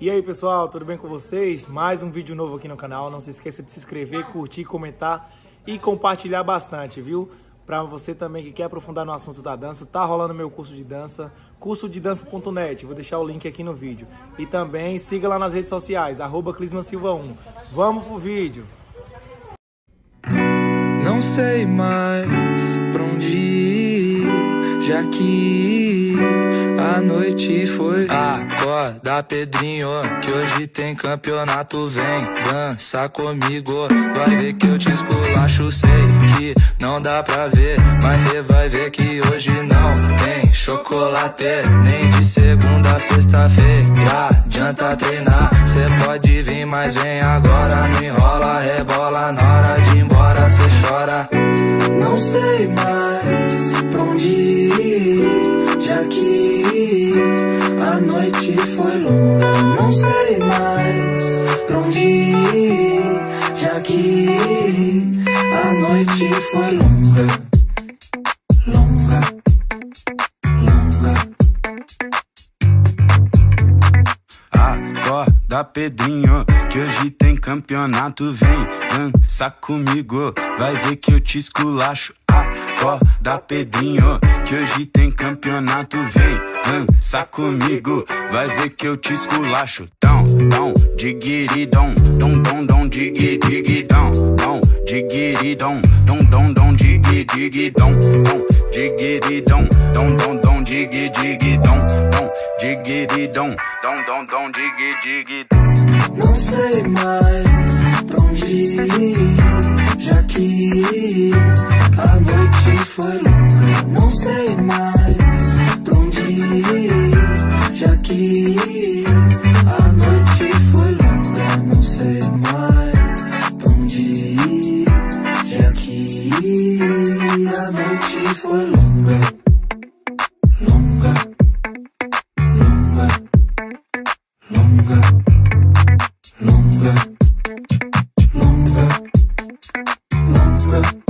E aí pessoal, tudo bem com vocês? Mais um vídeo novo aqui no canal. Não se esqueça de se inscrever, curtir, comentar e compartilhar bastante, viu? Para você também que quer aprofundar no assunto da dança, tá rolando meu curso de dança, curso. Vou deixar o link aqui no vídeo. E também siga lá nas redes sociais, arroba Silva 1. Vamos pro vídeo! Não sei mais pra onde ir, já que a noite foi. Acorda, Pedrinho, que hoje tem campeonato. Vem dança comigo, vai ver que eu te esculacho. Sei que não dá pra ver, mas cê vai ver que hoje não tem chocolate. Nem de segunda a sexta-feira, adianta treinar. Cê pode vir, mas vem agora. Não enrola, rebola na hora de ir embora, cê chora. Não sei mais pra onde ir, já que a noite foi longa. Não sei mais pra onde ir, já que a noite foi longa. Acorda, Pedrinho, que hoje tem campeonato. Vem dança comigo, vai ver que eu te esculacho. Acorda, Pedrinho, que hoje tem campeonato. Vem dança comigo, vai ver que eu te esculacho. Dão, dão, diguiridão, dom, dom, dom, digui, dom, dom, dom, digui, dom, diguiridão, dom, dom, dom, digui, dom, diguiridão, dom, dom, dom, digui. Não sei mais pra onde ir, já que a noite foi longa. Não sei mais Sei mais pra onde ir, já que a noite foi longa. Longa, longa, longa, longa, longa, longa,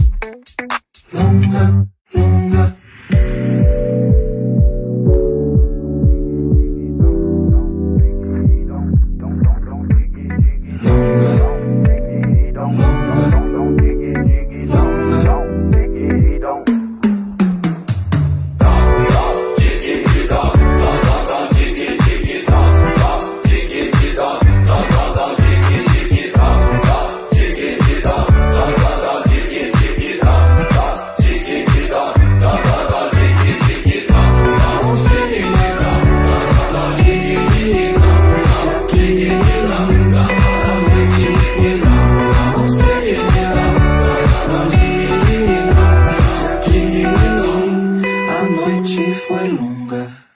noite foi longa.